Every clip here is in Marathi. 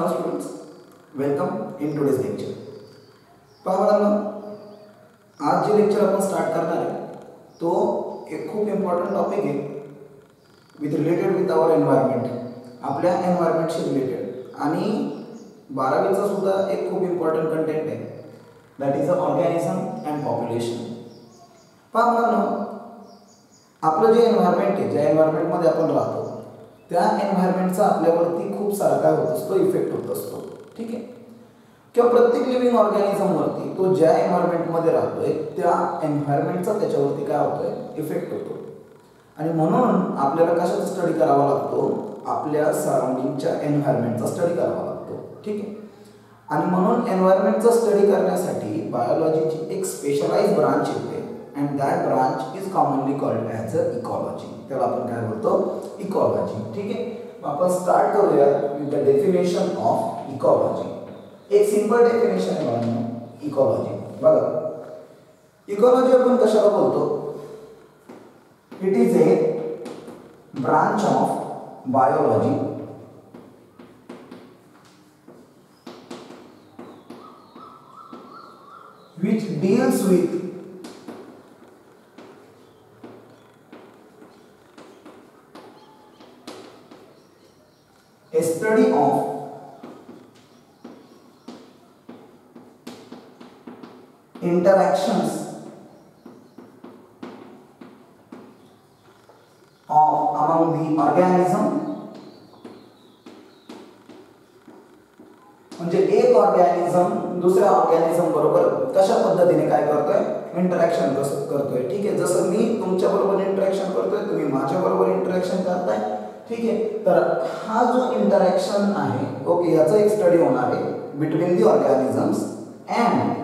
Hello students, welcome in today's lecture पहा आज जे लेक्चर आपण स्टार्ट करणार आहे तो एक खूप इम्पॉर्टंट टॉपिक आहे with related with our environment आपल्या एन्व्हायरमेंटशी रिलेटेड आणि बारावीचा सुद्धा एक खूप इम्पॉर्टंट कंटेंट आहे. That is a organism and population पहा आपलं जे एन्व्हायरमेंट आहे ज्या एन्व्हायरमेंटमध्ये आपण राहतो त्या एन्व्हायरमेंटचा आपल्यावरती खूप सारा काय होत असतो इफेक्ट होत असतो. ठीक आहे? किंवा प्रत्येक लिव्हिंग ऑर्गॅनिझमवरती तो ज्या एन्व्हायरमेंटमध्ये राहतोय त्या एन्व्हायरमेंटचा त्याच्यावरती काय होतोय? इफेक्ट होतो. आणि म्हणून आपल्याला कशाचा स्टडी करावा लागतो? आपल्या सराउंडिंगच्या एन्व्हायरमेंटचा स्टडी करावा लागतो. ठीक आहे? आणि म्हणून एन्व्हायरमेंटचा स्टडी करण्यासाठी बायोलॉजीची एक स्पेशलाइज ब्रांच येते. And that branch is commonly called as a ecology त्याला आपण काय बोलतो इकॉलॉजी ठीक आहे आपण स्टार्ट करूया with the definition of ecology एक सिंपल डेफिनेशन आहे मला इकॉलॉजी बघा इकॉलॉजी आपण कशाला बोलतो? It is a branch of biology which deals with a study of interactions of among the organism. म्हणजे एक ऑर्गॅनिझम दुसऱ्या ऑर्गॅनिझम बरोबर कशा पद्धतीने काय करतोय? इंटरॅक्शन करतोय. ठीक आहे, जसं मी तुमच्या बरोबर इंटरॅक्शन करतोय, तुम्ही माझ्या बरोबर इंटरॅक्शन करताय. ठीक आहे. तर हा जो इंटरॅक्शन आहे ओके याचा एक स्टडी होणार आहे between the organisms and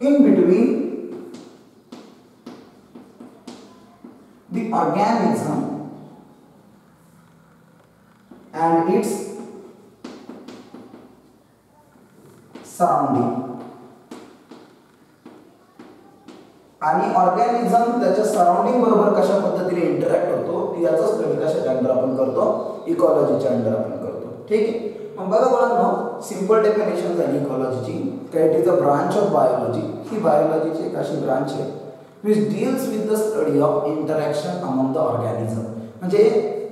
in between the organism and its surrounding आणि ऑर्गॅनिझम त्याच्या सराउंडिंग बरोबर कशा पद्धतीने इंटरॅक्ट होतो याचा स्टडी कशाच्या अंडर आपण करतो इकॉलॉजीच्या अंडर आपण करतो. ठीक आहे? मग बघा ना सिंपल डेफिनेशन झाली इकॉलॉजीची काय it is a branch of biology ही बायोलॉजीची एक अशी ब्रांच आहे. Which deals with the study of interaction among the organism म्हणजे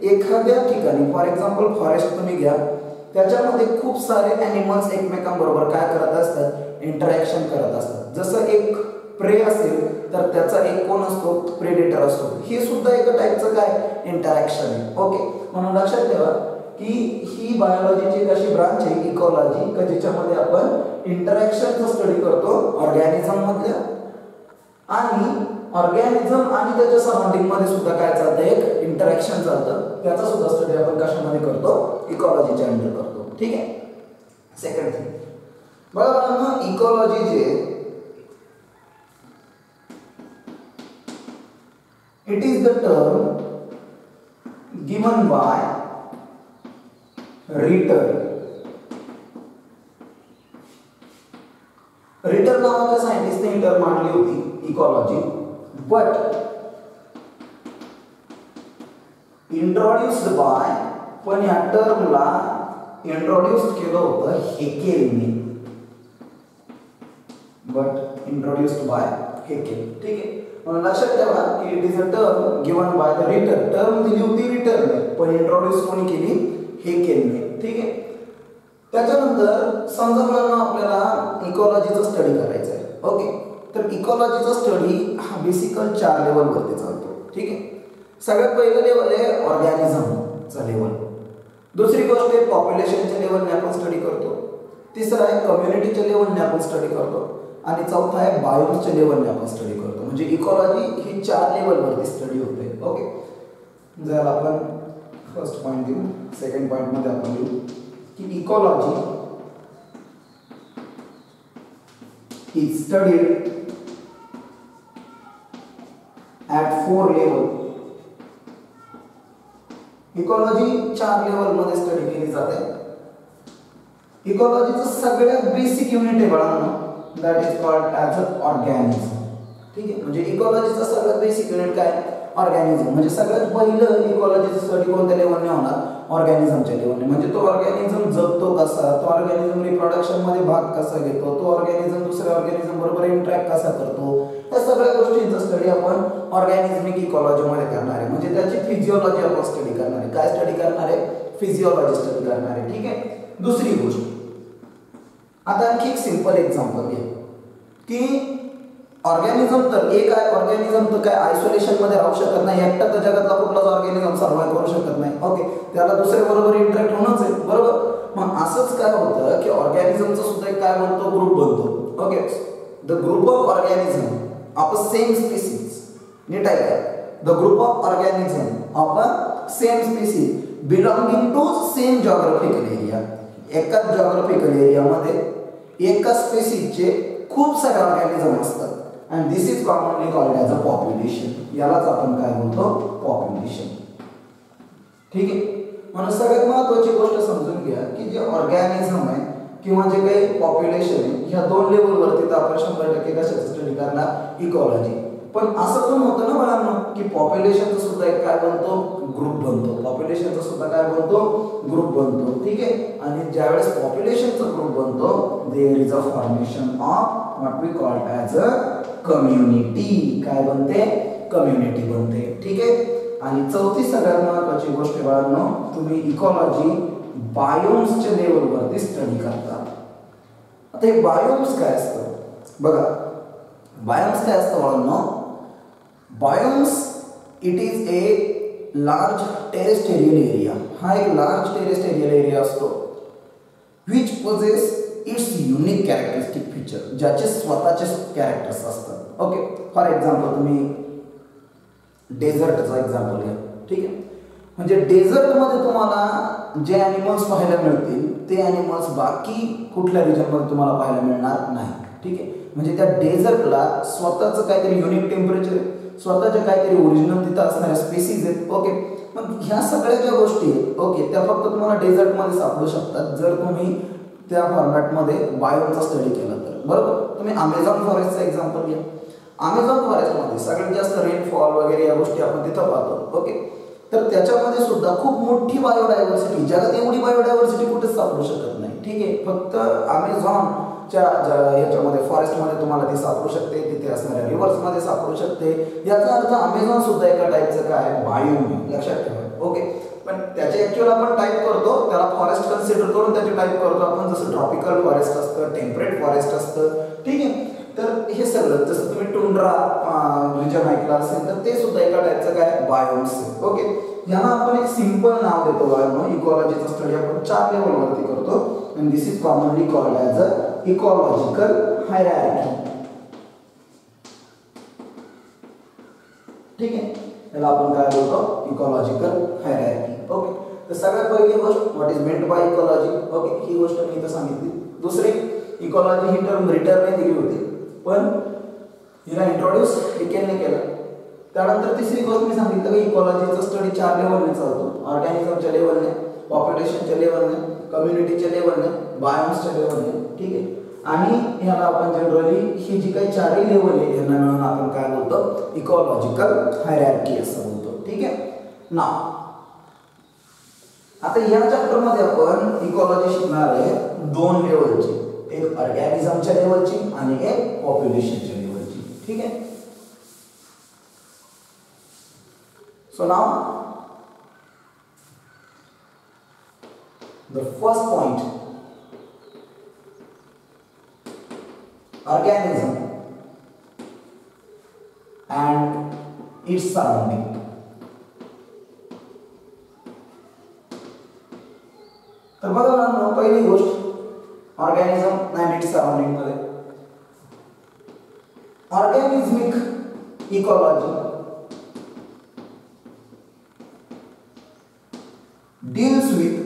एखाद्या ठिकाणी फॉर एक्झाम्पल फॉरेस्ट तुम्ही घ्या. त्याच्यामध्ये खूप सारे ॲनिमल्स एकमेकांबरोबर काय करत असतात? इंटरॅक्शन करत असतात. जसं एक प्रे असेल तर त्याचा एक कोण असतो? प्रेडेटर असतो. हे सुद्धा एका टाईपचं काय? इंटरॅक्शन आहे. ओके म्हणून लक्षात ठेवा की ही बायोलॉजीची एक अशी ब्रांच आहे इकॉलॉजी का ज्याच्यामध्ये आपण इंटरॅक्शनचा स्टडी करतो ऑर्गॅनिझम मधल्या. आणि ऑर्गॅनिझम आणि त्याच्या सराउंडिंगमध्ये सुद्धा काय चालतं एक इंटरॅक्शन चालतं. त्याचा सुद्धा स्टडी आपण कशामध्ये करतो? इकॉलॉजीच्या अंडर करतो. ठीक आहे? सेकंड थिंग बघा मुलांना इकॉलॉजी जे it is the term given by return. Reiter नावाच्या सायंटिस्टने ही टर्म मांडली होती इकॉलॉजी बट इंट्रोड्युस्ड बाय पण या टर्मला इंट्रोड्यूस केलं होतं हेकेलने बट इंट्रोड्युस्ड बाय हेकेल ठीक आहे? लक्षात ठेवा की it is a term given by the return term दिली होती रिटर्न पण इंट्रोड्यूस कोणी केली? हे हेकेलने ठीक आहे? त्याच्यानंतर समजा मुलांना आपल्याला इकॉलॉजीचा स्टडी करायचा आहे. ओके तर इकॉलॉजीचा स्टडी हा बेसिकल चार लेवलवरती चालतो. ठीक आहे? सगळ्यात पहिलं लेवल आहे ऑर्गॅनिझमचा लेवल दुसरी गोष्ट आहे पॉप्युलेशनच्या लेवलने आपण स्टडी करतो. तिसरं आहे कम्युनिटीच्या लेवलने आपण स्टडी करतो. आणि चौथा आहे बायोमच्या लेवलने आपण स्टडी करतो. म्हणजे इकॉलॉजी ही चार लेवलवरती स्टडी होते. ओके जर आपण फर्स्ट पॉईंट देऊ सेकंड पॉईंटमध्ये आपण देऊ की ecology he study at four level ecology चार लेवलमध्ये स्टडी केली जाते. इकॉलॉजीचं सगळ्यात बेसिक युनिट आहे बाळांना. That is called as a organism ठीक आहे? म्हणजे इकॉलॉजीचा सगळ्यात बेसिक युनिट काय? ऑर्गॅनिझम म्हणजे सगळ्यात पहिलं इकॉलॉजीचं स्टडी कोणत्या लेवलने होणार? ऑर्गॅनिझमच्या लेवलने म्हणजे तो ऑर्गॅनिझम जगतो कसा? तो ऑर्गॅनिझम रिप्रोडक्शनमध्ये भाग कसा घेतो? तो ऑर्गॅनिझम दुसऱ्या ऑर्गॅनिझम बरोबर इंटरॅक्ट कसा करतो? या सगळ्या गोष्टींचा स्टडी आपण ऑर्गॅनिझमिक इकॉलॉजीमध्ये करणार आहे. म्हणजे त्याची फिजिओलॉजी आपण स्टडी करणार आहे. काय स्टडी करणार आहे? फिजिओलॉजी स्टडी करणार आहे. ठीक आहे? दुसरी गोष्ट. आता आणखी एक सिंपल एक्झाम्पल घ्या. की ऑर्गॅनिझम तर एक आहे ऑर्गॅनिझम तर काय आयसोलेशनमध्ये राहू शकत नाही एकटा तर जगातला कुठलाच ऑर्गॅनिझम सर्वाय करू शकत नाही. ओके त्याला दुसऱ्या बरोबर इंटरॅक्ट होणंच आहे बरोबर? मग असंच काय होतं की ऑर्गॅनिझमचं सुद्धा एक काय म्हणतो ग्रुप बनतो. Okay the group of organism of a same species नीट आहे the group of organism of a same species belonging to same geographical area एकाच जॉग्राफिकल एरियामध्ये एका स्पेसीजचे खूप सारे ऑर्गॅनिझम असतात. And this is commonly called as a population यालाच आपण काय म्हणतो पॉप्युलेशन ठीक आहे? म्हणून सगळ्यात महत्वाची गोष्ट समजून घ्या की जे ऑर्गॅनिझम आहे किंवा जे काही पॉप्युलेशन आहे ह्या दोन लेवलवरती तर आपण शंभर टक्के कशाचं स्टडी करणार? इकॉलॉजी पण असं पण होतं ना मुलांना की पॉप्युलेशनचा सुद्धा एक काय बनतो? ग्रुप बनतो. पॉप्युलेशनचा सुद्धा काय बनतो? ग्रुप बनतो. ठीक आहे? आणि ज्यावेळेस पॉप्युलेशनचा ग्रुप बनतो there is a formation of what we called as a community काय बनते? कम्युनिटी बनते. ठीक आहे? आणि चौथी सगळ्यात महत्वाची गोष्ट बाळांनो तुम्ही इकॉलॉजी बायोम्सच्या लेवलवरती स्टडी करता. आता हे बायोम्स काय असतं? बघा बायोम्स काय असतं बाळांनो? Biomes it is a large terrestrial area हा एक लार्ज टेरेस्टेरियल एरिया असतो which poses its unique characteristic feature ज्याचे स्वतःचे कॅरेक्टर्स असतात. ओके फॉर एक्झाम्पल तुम्ही डेझर्टचा एक्झाम्पल घ्या. ठीक आहे? म्हणजे डेझर्टमध्ये तुम्हाला जे ॲनिमल्स पाहायला मिळतील ते ॲनिमल्स बाकी कुठल्या रिजनमध्ये तुम्हाला पाहायला मिळणार नाही. ठीक आहे? म्हणजे त्या डेझर्टला स्वतःचं काहीतरी युनिक टेम्परेचर आहे. स्वतःच्या काहीतरी ओरिजिनल तिथं असणाऱ्या स्पेसीज आहेत. ओके मग ह्या सगळ्या ज्या गोष्टी आहेत ओके त्या फक्त तुम्हाला डेझर्टमध्ये सापडू शकतात. जर तुम्ही त्या फॉर्मॅटमध्ये बायोचा स्टडी केला तर. बरोबर? तुम्ही अमेझॉन फॉरेस्टचं एक्झाम्पल घ्या. अमेझॉन फॉरेस्टमध्ये सगळ्यात जास्त रेनफॉल वगैरे या गोष्टी आपण तिथं पाहतो. ओके तर त्याच्यामध्ये सुद्धा खूप मोठी बायोडायव्हर्सिटी जगात एवढी बायोडायव्हर्सिटी कुठेच सापडू शकत नाही. ठीक आहे. फक्त अमेझॉन अमेझॉनच्या याच्यामध्ये फॉरेस्टमध्ये तुम्हाला ती सापडू शकते तिथे असणाऱ्या रिव्हर्समध्ये सापडू शकते. याचा अर्थ अमेझॉन सुद्धा एका टाईपचं काय बायो लक्षात ठेवा. ओके पण त्याचे ऍक्च्युअल आपण टाईप करतो त्याला फॉरेस्ट कन्सिडर करून त्याचे टाईप करतो. आपण जसं ट्रॉपिकल फॉरेस्ट असतं टेम्परेट फॉरेस्ट असतं. ठीक आहे? तर हे सगळं जसं तुम्ही टुंड्रा रिजन ऐकला असेल तर ते सुद्धा एका टाईपचं काय बायोम्स ओके यांना आपण एक सिंपल नाव देतो बायोम इकॉलॉजीचा स्टडी आपण चार लेवलवरती करतो. And this is commonly called as a ecological hierarchy. ठीक आहे? त्याला आपण काय बोलतो? इकॉलॉजिकल हायरार्की ओके तर सगळ्यात पहिली गोष्ट what is meant by ecology okay ही गोष्ट मी इथं सांगितली. दुसरी इकॉलॉजी ही टर्म ब्रिटनने दिली होती. पण हिला इंट्रोड्यूस डिकेलने केला. त्यानंतर तिसरी गोष्ट मी सांगितलं की इकॉलॉजीचा स्टडी चार लेवलने चालतो. ऑर्गॅनिझमच्या लेवलने पॉप्युलेशनच्या लेवलने कम्युनिटीच्या लेवलने बायोम्सच्या लेवलने ठीक आहे? आणि ह्याला आपण जनरली ही जी काही चारही लेवल आहे यांना मिळून आपण काय बोलतो? इकॉलॉजिकल हायरॅर्की असं बोलतो ठीक आहे? ना आता या चॅप्टरमध्ये आपण इकॉलॉजी शिकणार आहे दोन लेवलची एक ऑर्गॅनिझमच्या लेवलची आणि एक पॉप्युलेशनच्या लेवलची ठीक आहे? So now The first point. Organism and its surrounding. तर बघा ना पहिली गोष्ट ऑर्गॅनिझम अँड इट्स सराउंडिंगमध्ये. ऑर्गॅनिझमिक ecology deals with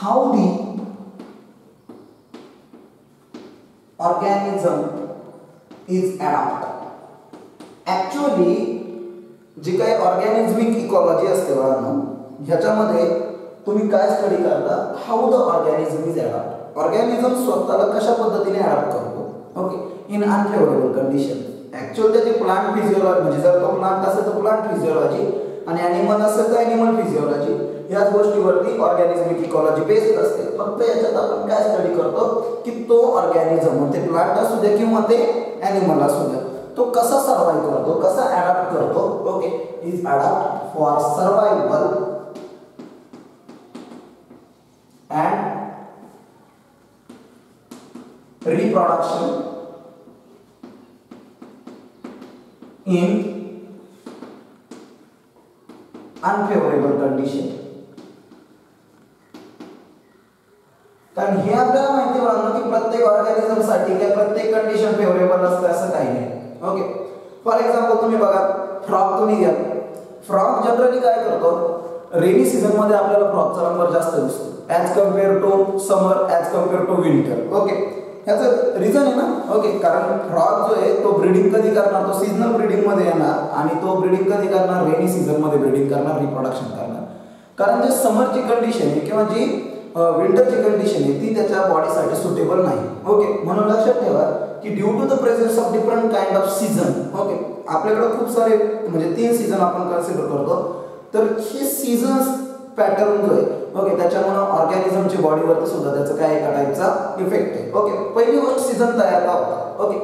how the organism is adopt actually जी काही ऑर्गॅनिझमिक इकॉलॉजी असते बाळांनो ह्याच्यामध्ये तुम्ही काय स्टडी करता? How the organism is adopt organism स्वतःला कशा पद्धतीने अडॉप्ट करतो? Okay in unfavourable condition actual त्याची प्लांट फिजिओलॉजी म्हणजे जर तो प्लांट असेल तर प्लांट फिजिओलॉजी आणि ॲनिमल असेल तर ॲनिमल फिजिओलॉजी याच गोष्टीवरती ऑर्गॅनिझमिक इकॉलॉजी बेस्ड असते. फक्त याच्यात आपण काय स्टडी करतो की तो ऑर्गॅनिझम ते प्लांट असू द्या किंवा ते अॅनिमल असू द्या तो कसा सर्वाईव्ह करतो कसा अडॅप्ट करतो okay is adapt for survival and reproduction in unfavourable condition कारण हे आपल्याला माहिती पडलं की प्रत्येक ऑर्गॅनिझमसाठी किंवा प्रत्येक कंडिशन फेवरेबल असतं असं काही नाही. ओके फॉर एक्झाम्पल तुम्ही बघा फ्रॉक तुम्ही घ्या. फ्रॉक जनरली काय करतो? रेनी सीझनमध्ये आपल्याला फ्रॉकचा नंबर जास्त दिसतो. As compare to summer as compare to winter okay ह्याचं रिझन आहे ना? ओके कारण फ्रॉक जो आहे तो ब्रीडिंग कधी करणार? तो सीझनल ब्रीडिंगमध्ये येणार आणि तो ब्रीडिंग कधी करणार? रेनी सीझनमध्ये ब्रीडिंग करणार रिप्रोडक्शन करणार. कारण जे समरची कंडिशन आहे किंवा जी विंटरची कंडिशन आहे ती त्याच्या बॉडीसाठी सुटेबल नाही. ओके म्हणून लक्षात ठेवा की due to the presence of different kind of season okay आपल्याकडे खूप सारे म्हणजे तीन सीझन आपण कन्सिडर करतो. तर हे सीझन्स पॅटर्न जो आहे ओके त्याच्यामुळे ऑर्गॅनिझमची बॉडीवरती सुद्धा त्याचा काय एका टाईपचा इफेक्ट आहे ओके पहिली गोष्ट सीझन तयार होता ओके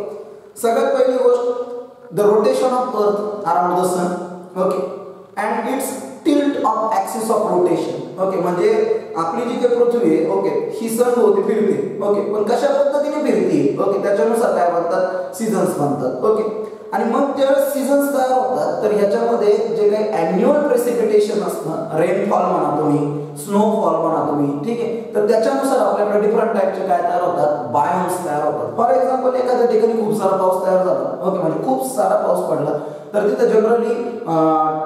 सगळ्यात पहिली गोष्ट the rotation of earth around the sun okay and its tilt of axis of rotation okay म्हणजे आपली जी काही पृथ्वी आहे ओके ही सन होती फिरते ओके पण कशा पद्धतीने फिरते? ओके त्याच्यानुसार काय म्हणतात सीझन्स म्हणतात ओके आणि मग त्यावेळेस सीझन्स तयार होतात तर ह्याच्यामध्ये जे काही अॅन्युअल प्रेसिपिटेशन असतं रेनफॉल म्हणा तुम्ही स्नोफॉल म्हणा तुम्ही ठीक आहे? तर त्याच्यानुसार आपल्याकडे डिफरंट टाईपचे काय तयार होतात? बायोम्स तयार होतात. फॉर एक्झाम्पल एखाद्या ठिकाणी खूप सारा पाऊस तयार झाला ओके म्हणजे खूप सारा पाऊस पडला तर तिथे generally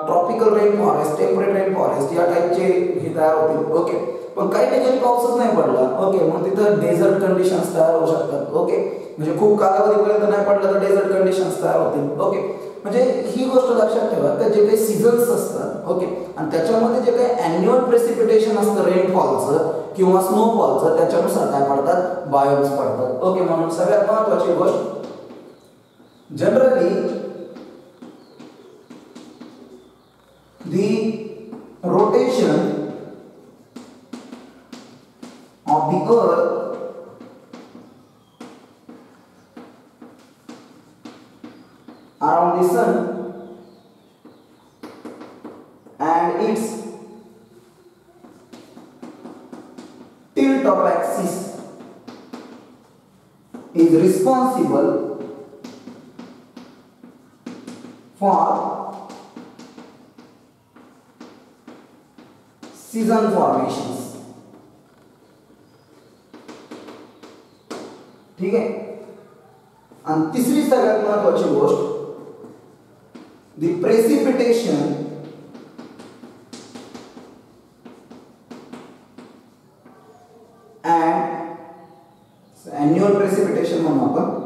tropical rain forest temperate rain forest या टाईपचे हे तयार होतील ओके पण काही ठिकाणी पाऊसच नाही पडला. ओके मग तिथं डेझर्ट कंडिशन्स तयार होऊ शकतात. ओके म्हणजे खूप कालावधीपर्यंत नाही पडलं तर डेझर्ट कंडिशन्स तयार होतील. ओके म्हणजे ही गोष्ट लक्षात ठेवा तर जे काही सीझन्स असतात ओके आणि त्याच्यामध्ये जे काही अॅन्युअल प्रेसिपिटेशन असतं रेनफॉलचं किंवा स्नोफॉलचं त्याच्यानुसार काय पडतात? बायोम्स पडतात. ओके म्हणून सगळ्यात महत्वाची गोष्ट generally the responsible for season formations. ठीक आहे आणि तिसरी सगळ्यात महत्वाची गोष्ट the precipitation and annual precipitation म्हणू आपण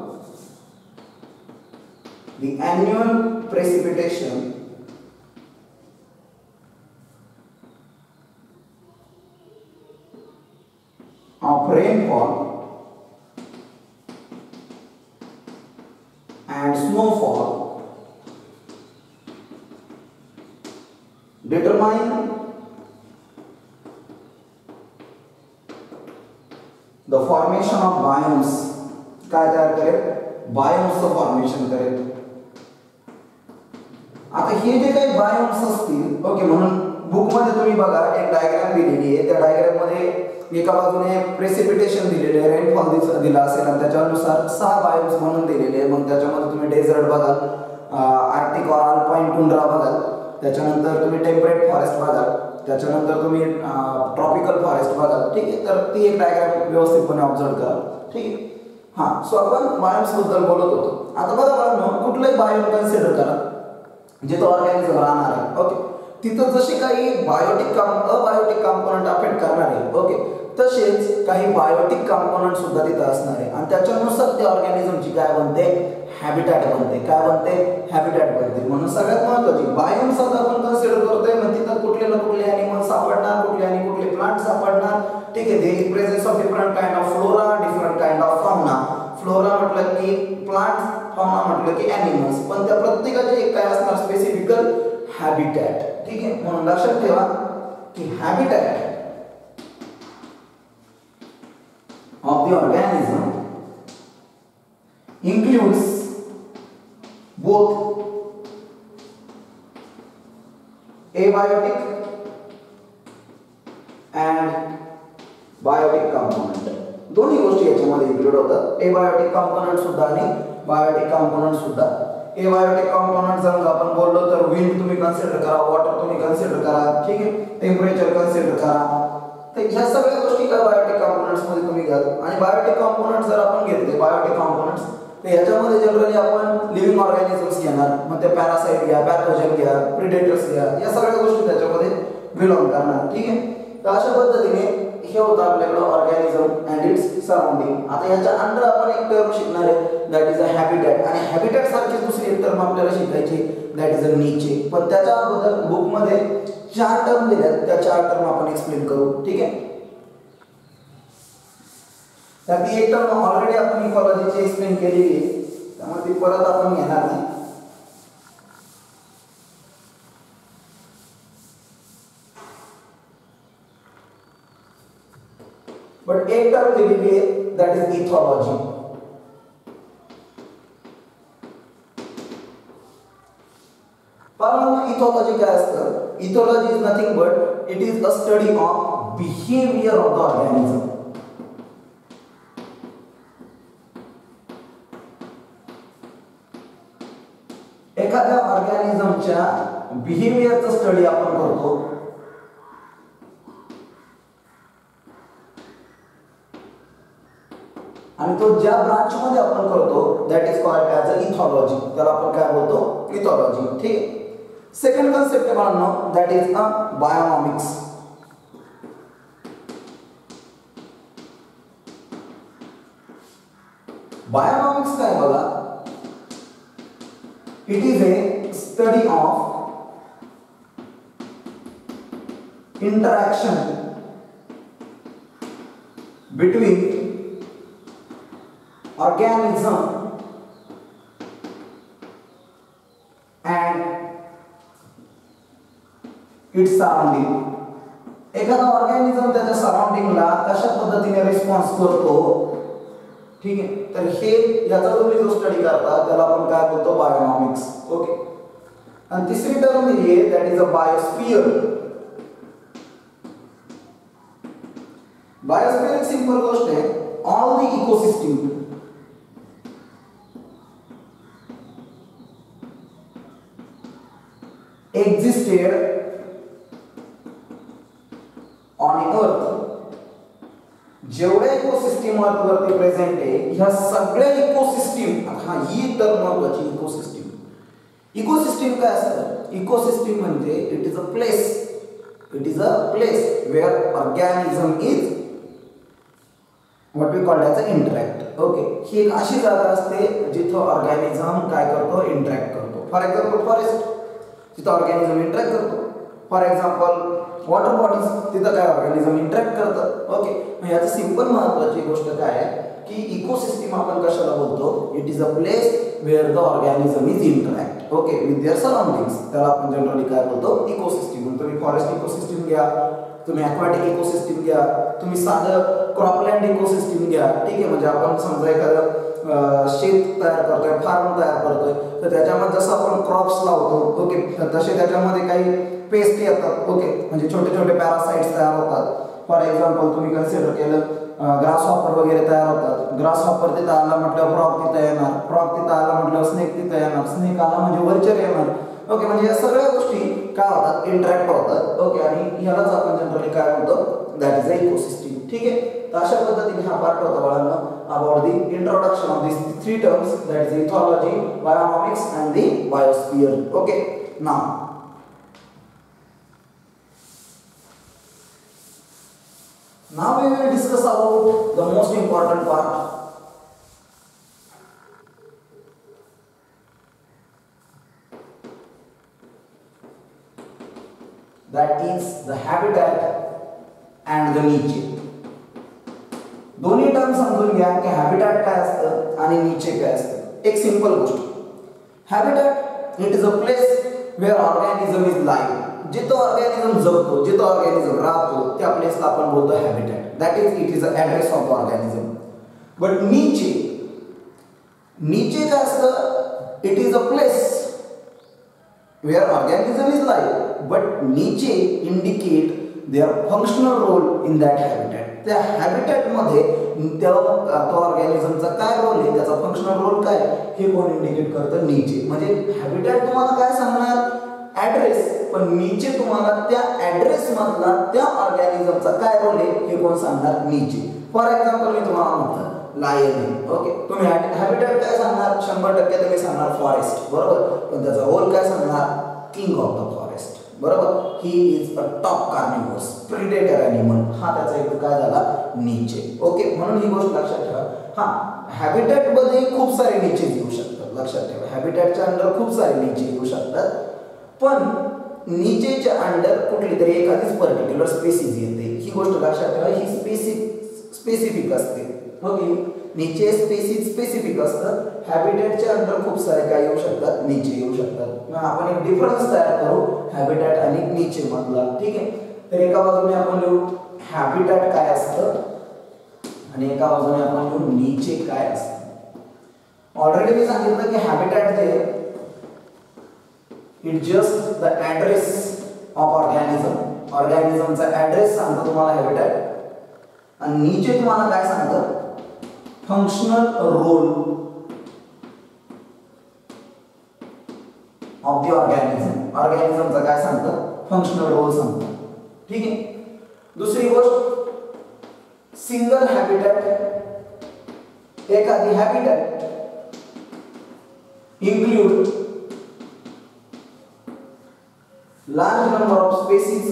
the annual precipitation of rainfall and snowfall determine the formation of biomes काय तयार करेल बायोम्सचं फॉर्मेशन करेल आता हे जे काही बायोम्स असतील ओके म्हणून बुकमध्ये तुम्ही बघा एक डायग्राम दिलेली आहे त्या डायग्राममध्ये एका बाजूने प्रेसिपिटेशन दिलेले आहे. रेनफॉल दिला असेल आणि त्याच्यानुसार सहा बायोम्स म्हणून दिलेले आहे. मग त्याच्यामध्ये तुम्ही डेझर्ट बघाल आर्टिक ऑर अल्पाईन टुंड्रा बघाल त्याच्यानंतर तुम्ही टेम्परेट फॉरेस्ट बघाल त्याच्यानंतर तुम्ही ट्रॉपिकल फॉरेस्ट बघाल. ठीक आहे? तर ती एक डायग्राम व्यवस्थितपणे ऑब्झर्व करा. ठीक आहे? हां. सो आपण बायोम्सबद्दल बोलत होतो. आता बघा बाळांनो कुठलंही बायोम कन्सिडर करा जिथं ऑर्गॅनिझम राहणार आहे. ओके तिथं जसे काही बायोटिक काम अबायोटिक कंपोनंट अफेक्ट आहे. ओके तसेच काही बायोटिक कंपोनंट सुद्धा तिथं असणार आहे. आणि त्याच्यानुसार त्या ऑर्गॅनिझमची काय बनते? हॅबिटॅट बनते. काय बनते? हॅबिटॅट बनते. म्हणून सगळ्यात महत्वाची बायोम्स आता आपण कन्सिडर करतोय म्हणजे तिथं कुठले ना कुठले अॅनिमल सापडणार कुठले आणि कुठले प्लांट सापडणार. ठीक आहे the presence of different kind of flora different kind of fauna flora म्हटलं की प्लांट फाउना म्हटलं की अॅनिमल्स पण त्या प्रत्येकाचे एक काय असणार स्पेसिफिकल हॅबिटॅट ठीक आहे म्हणून लक्षात ठेवा की habitat of the organism includes both abiotic and biotic component दोन्ही गोष्टी याच्यामध्ये इन्क्लूड होतात एबायोटिक कंपोनंट सुद्धा आणि बायोटिक कंपोनंट सुद्धा एबायोटिक कंपोनंट जर आपण बोललो तर विंड तुम्ही कन्सिडर करा वॉटर तुम्ही कन्सिडर करा ठीक आहे टेम्परेचर कन्सिडर करा तर ह्या सगळ्या गोष्टी काय बायोटिक कंपोनंट्समध्ये तुम्ही घ्या. आणि बायोटिक कंपोनंट जर आपण घेतले बायोटिक कॉम्पोनंट्स तर याच्यामध्ये जनरली आपण लिव्हिंग ऑर्गॅनिझम्स घेणार. मग ते पॅरासाइट घ्या पॅथोजन घ्या प्रिडेटर्स घ्या या सगळ्या गोष्टी त्याच्यामध्ये बिलॉंग करणार. ठीक आहे? तर अशा पद्धतीने हे होतं आपल्याकडं ऑर्गॅनिझम अँड इट्स सराउंडिंग आता याच्या अंडर आपण एक टर्म शिकणार आहे. दॅट इज अ हॅबिटॅट आणि हॅबिटॅट सारखी दुसरी एक टर्म आपल्याला शिकायची दॅट इज अ नीचे पण त्याच्या अगोदर बुकमध्ये चार टर्म दिल्यात. त्या चार टर्म आपण एक्सप्लेन करू. ठीक आहे? त्यातली एक टर्म ऑलरेडी आपण इकॉलॉजीची एक्सप्लेन केलेली आहे. त्यामुळे ती परत आपण घेणार नाही. बट एक टर्म दिलेली आहे. दॅट इज इथॉलॉजी परंतु इथॉलॉजी काय असतं? Ethology is nothing but it is a study of behaviour of the organism एखाद्या ऑर्गॅनिझमच्या बिहेवियरचं स्टडी आपण करतो. आणि तो ज्या ब्रांच मध्ये आपण करतो that is called as a ethology त्याला आपण काय बोलतो? इथॉलॉजी ठीक आहे. Second concept about now that is a biomics. Bionomics it is a study of interaction between organism and its surrounding एखादा ऑर्गॅनिझम त्याच्या सराउंडिंगला कशा पद्धतीने रिस्पॉन्स करतो ठीक? आहे तर हे याचा तुम्ही जो स्टडी करता त्याला आपण काय बोलतो? बायोनॉमिक्स ओके आणि तिसरी टर्म दिली आहे that is a biosphere biosphere एक सिंपल गोष्ट आहे. ऑल द इकोसिस्टम इकोसिस्टीम वरती प्रेझेंट आहे, ह्या सगळ्या इकोसिस्टीम हा ही तर महत्वाची इकोसिस्टीम इकोसिस्टीम काय असतं? इकोसिस्टीम म्हणजे it is a place it is a place where organism is what we called as a interact okay ही एक अशी जागा असते जिथं ऑर्गॅनिझम काय करतो? इंटरॅक्ट करतो. फॉर एक्झाम्पल फॉरेस्ट तिथं ऑर्गॅनिझम इंटरॅक्ट करतो. फॉर एक्झाम्पल वॉटर बॉडीज तिथं काय ऑर्गॅनिझम इंटरॅक्ट करतात ओके मग याचं सिंपल महत्वाची गोष्ट काय आहे? की इकोसिस्टीम आपण कशाला बोलतो? It is a place where the organism is interact okay with their surroundings त्याला आपण जनरली काय बोलतो? इकोसिस्टीम तुम्ही फॉरेस्ट इकोसिस्टीम घ्या. तुम्ही अक्वाटिक इकोसिस्टीम घ्या. तुम्ही साधं क्रॉपलँड इकोसिस्टीम घ्या. ठीक आहे. म्हणजे आपण समजा एखादं शेत तयार करतोय फार्म तयार करतोय. तर त्याच्यामध्ये जसं आपण क्रॉप्स लावतो. ओके तसे त्याच्यामध्ये काही पेस्ट येतात. ओके. म्हणजे छोटे छोटे पॅरासाइट्स तयार होतात. फॉर एक्झाम्पल तुम्ही कन्सिडर केलं ग्रास हॉपर वगैरे तयार होतात. ग्रास हॉपर तिथं आला म्हटल्यावर फ्रॉक तिथं येणार. फ्रॉक तिथं आला म्हटल्यावर स्नेक तिथं येणार. स्नेक आला म्हणजे वरचर येणार. ओके म्हणजे या सगळ्या गोष्टी काय होतात? इंटरॅक्ट होतात. ओके आणि ह्यालाच आपण जनरली काय म्हणतो? दॅट इज अ इकोसिस्टीम ठीक आहे? तर अशा पद्धतीने हा पार्ट होता बाळांना. About the introduction of this three terms that is ethology bionomics and the biosphere okay now Now we will discuss about the most important part. That is the habitat and the niche. दोन्ही टर्म समजून घ्या की हॅबिटॅट काय असतं आणि नीचे काय असतं एक सिंपल गोष्ट habitat it is a place where organism is live जिथं ऑर्गॅनिझम जगतो जिथं ऑर्गॅनिझम राहतो त्या प्लेसला आपण बोलतो habitat that is it is a address of organism but niche niche काय असतं it is a place where organism is life but niche indicate their functional role in that habitat त्या हॅबिटॅटमध्ये त्या तो ऑर्गॅनिझमचा काय रोल आहे? त्याचा फंक्शनल रोल काय? हे कोण इंडिकेट करतं? नीचे. म्हणजे हॅबिटॅट तुम्हाला काय सांगणार? ऍड्रेस पण नीचे तुम्हाला त्या ऍड्रेस मधला त्या ऑर्गॅनिझमचा काय रोल आहे हे कोण सांगणार? नीचे फॉर एक्झाम्पल मी तुम्हाला म्हणतो लायन ओके तुम्ही हॅबिटॅट काय सांगणार? शंभर टक्के तुम्ही सांगणार फॉरेस्ट बरोबर? पण त्याचा रोल काय सांगणार? किंग ऑफ द फॉरेस्ट बरोबर? He is a top carnivores predator animal हा त्याचा एक काय झाला? नीचे. ओके म्हणून ही गोष्ट लक्षात ठेवा. हा हॅबिटॅटमध्ये खूप सारे नीचे येऊ शकतात. लक्षात ठेवा. हॅबिटॅटच्या अंडर खूप सारे नीचे येऊ शकतात. पण नीचेच्या अंडर कुठली तरी एखादीच पर्टिक्युलर स्पेसिस येते. ही गोष्ट लक्षात ठेवा ही स्पेसिफिक स्पेसिफिक असते. ओके? नीचे स्पेसिस स्पेसिफिक असतं हॅबिटॅटच्या अंडर खूप सारे काय येऊ शकतात नीचे येऊ शकतात. मग आपण एक डिफरन्स तयार करू हॅबिटॅट आणि नीचे मधला. ठीक आहे? तर एका बाजूने आपण लिहू हॅबिटॅट काय असतं? आणि एका बाजूने आपण लिहू नीचे काय असतं? ऑलरेडी मी सांगितलं की हॅबिटॅट जे it just the address of organism ऑर्गॅनिझमचा address सांगतो तुम्हाला हॅबिटॅट आणि नीचे तुम्हाला काय सांगतं? Functional role of the organism ऑर्गॅनिझमचा काय सांगतं? फंक्शनल रोल सांगतं. ठीक आहे? दुसरी गोष्ट सिंगल हॅबिटॅट एखादी habitat include large number of species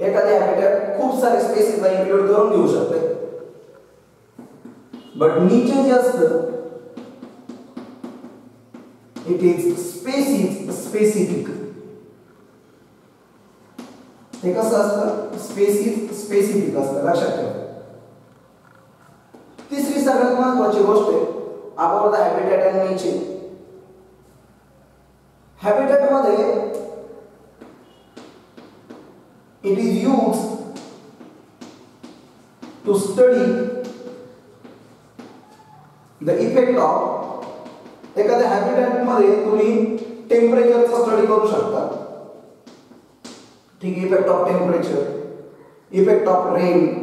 एखादी हॅबिटॅट खूप सारे इन्क्लूड करून घेऊ शकते. बट नीचे जे असतं इट इज़ स्पेसिस स्पेसिफिक हे कसं स्पेसिस स्पेसिफिक असतं, लक्षात ठेवा. तिसरी सगळ्यात महत्वाची गोष्ट आहे about the habitat and niche habitat it is use to study the effect of एखाद्या हॅबिटॅटमध्ये तुम्ही टेम्परेचरचा स्टडी करू शकता. ठीक effect of temperature effect of rain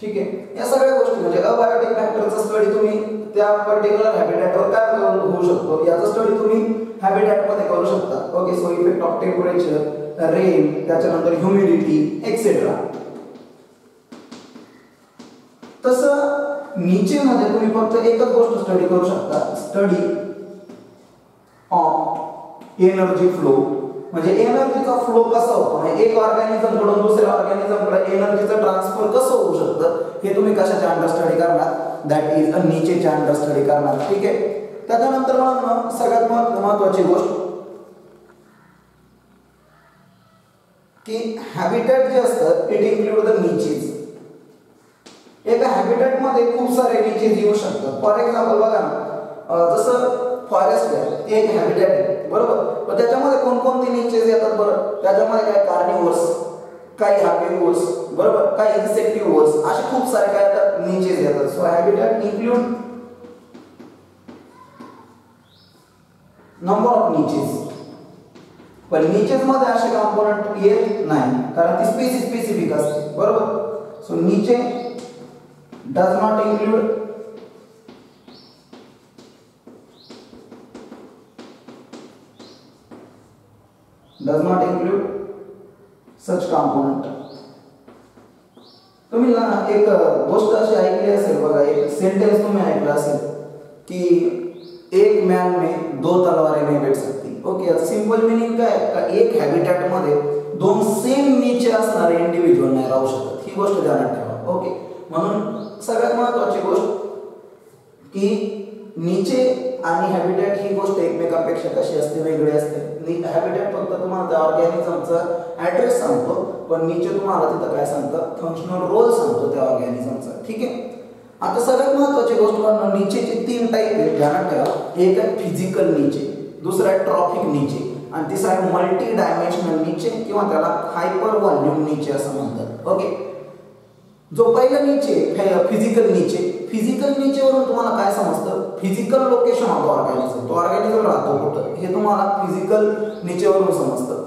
ठीक आहे. या सगळ्या गोष्टी म्हणजे अबायोटिक फॅक्टरचा स्टडी तुम्ही त्या पर्टिक्युलर हॅबिटॅटवर काय होऊ शकतो. याचा स्टडी तुम्ही हॅबिटॅटमध्ये करू शकता. Okay so effect of temperature rain त्याच्यानंतर ह्युमिडिटी एक्सेट्रा तसं नीचेमध्ये तुम्ही फक्त एकच गोष्ट स्टडी करू शकता. स्टडी ऑफ एनर्जी फ्लो म्हणजे एनर्जीचा फ्लो कसा होतो? म्हणजे एक ऑर्गॅनिझमकडून दुसऱ्या ऑर्गॅनिझमकडे एनर्जीचं ट्रान्सफर कसं होऊ शकतं? हे तुम्ही कशाच्या अंडर स्टडी करणार? दॅट इज अ नीचेच्या अंडर स्टडी करणार. ठीक आहे? त्याच्यानंतर मला सगळ्यात महत्वाची गोष्ट की हॅबिटेट जे असतं इट इन्क्लूड द नीचेस एका हॅबिटेटमध्ये खूप सारे नीचेस येऊ शकतात. फॉर एक्झाम्पल बघा ना जसं फॉरेस्ट आहे ते एक हॅबिटेट आहे. बरोबर? पण त्याच्यामध्ये कोणकोणते नीचेस येतात बरं? त्याच्यामध्ये काय कार्निवर्स काही हॅबिवर्स बरोबर? काही इन्सेक्टिव्हर्स असे खूप सारे काय येतात? नीचेस येतात. So habitat include number of niches पण निचेस मध्ये असे कॉम्पोनंट येत नाही कारण ती स्पेसिफिक असते. बरोबर? So niche does not include does not include such component. तुम्ही ना एक गोष्ट अशी ऐकली असेल बघा एक सेंटेन्स तुम्ही ऐकला असेल की एक मॅन में दो तलवारें नहीं भेट सकती ओके सिंपल मिनिंग काय का एक हॅबिटॅटमध्ये दोन सेम नीचे असणारे इंडिव्हिज्युअल नाही राहू शकत. ही गोष्ट ध्यानात ठेवा. ओके म्हणून सगळ्यात महत्वाची गोष्ट की नीचे आणि हॅबिटॅट ही गोष्ट एकमेकांपेक्षा कशी असते वेगळी असते. हॅबिटॅट फक्त तुम्हाला ऑर्गॅनिझमचा ऍड्रेस सांगतो पण नीचे तुम्हाला तिथं काय सांगतं? फंक्शनल रोल सांगतो त्या ऑर्गॅनिझमचा ठीक आहे? आता सगळ्यात महत्वाची गोष्ट म्हणून नीचेचे तीन टाईप आहेत. ध्यानात ठेवा. एक आहे फिजिकल नीचे दुसरा आहे ट्रॉफिक नीचे आणि तिसरा आहे मल्टी डायमेन्शनल नीचे किंवा त्याला हायपर व्हॉल्यूम नीचे असं म्हणतात. ओके? जो पहिलं नीचे फिजिकल नीचे. फिजिकल नीचेवरून तुम्हाला काय समजतं? फिजिकल लोकेशन ऑफ ऑर्गॅनिझम तो ऑर्गॅनिझम राहतो कुठं? हे तुम्हाला फिजिकल नीचेवरून समजतं.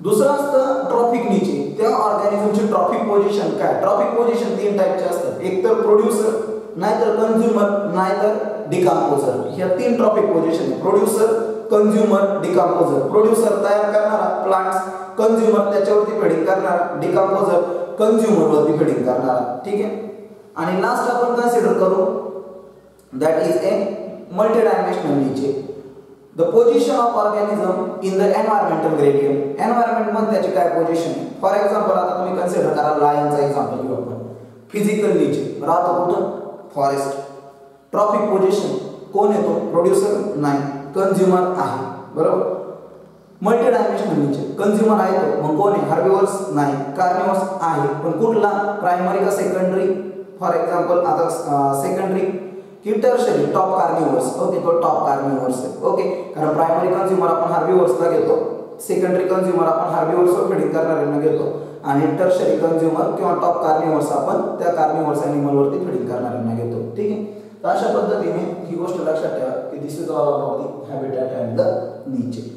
दुसरं असतं ट्रॉफिक नीचे. त्या ऑर्गॅनिझमची ट्रॉफिक पोझिशन काय? ट्रॉफिक पोझिशन तीन टाईपचे असतात. एक तर प्रोड्युसर नाहीतर कन्झ्युमर नाहीतर डिकाम्पोजर ह्या तीन trophic position producer consumer decomposer producer तयार करणारा प्लांट्स कन्झ्युमर त्याच्यावरती फेडिंग करणारा डिकाम्पोजर कन्झ्युमरवरती फेडिंग करणारा. ठीक आहे? आणि लास्ट आपण कन्सिडर करू that is a multi dimensional niche. The position of organism in the environmental gradient एन्व्हायरमेंटमध्ये त्याची काय पोझिशन आहे? फॉर एक्झाम्पल आता तुम्ही कन्सिडर करा लायनचा एक्झाम्पल घेऊ आपण. फिजिकल नीचे. राहतो कुठं? फॉरेस्ट ट्रॉफिक पोझिशन कोण येतो? प्रोड्युसर नाही. कन्झ्युमर आहे. बरोबर? मल्टी डायमेन्शनल म्हणजे कन्झ्युमर आहे तो मग कोण आहे? हार्बिवर्स नाही. कार्निवर्स आहे. पण कुठला? प्रायमरी का सेकंडरी फॉर एक्झाम्पल आता सेकंडरी की टर्शरी टॉप कार्निवर्स ओके तो टॉप कार्निवर्स आहे. ओके कारण प्रायमरी कन्झ्युमर आपण हार्बिवर्सला घेतो. सेकंडरी कन्झ्युमर आपण हार्बिवर्सवर फिडिंग करणाऱ्यांना घेतो. आणि टर्शरी कन्झ्युमर किंवा टॉप कार्निवर्स आपण त्या कार्निवर्स ॲनिमलवरती फिडिंग करणाऱ्यांना घेतो. ठीक आहे? तर अशा पद्धतीने ही गोष्ट लक्षात ठेवा की this is all about the habitat and the nature